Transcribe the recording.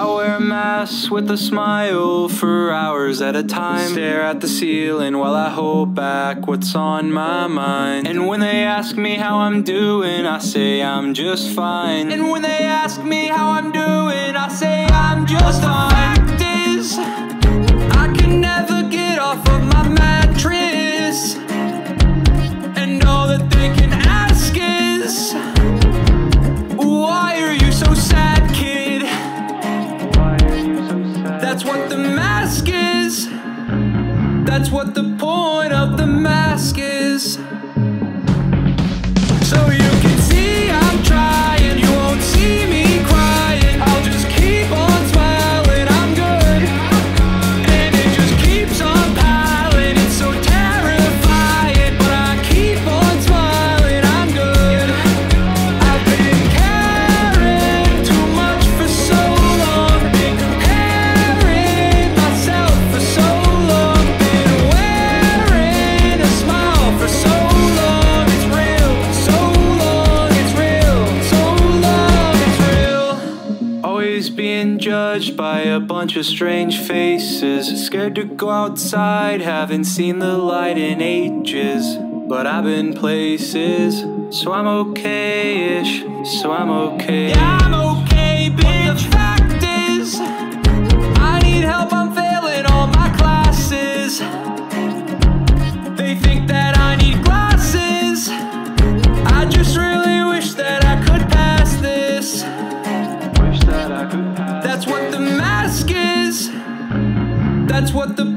I wear a mask with a smile for hours at a time. Stare at the ceiling while I hold back what's on my mind. And when they ask me how I'm doing, I say I'm just fine. And when they ask me how I'm doing, mask is. That's what the point of the mask is. Judged by a bunch of strange faces. Scared to go outside, haven't seen the light in ages. But I've been places, so I'm okay ish, so I'm okay. Yeah, I'm okay, bitch. That's what the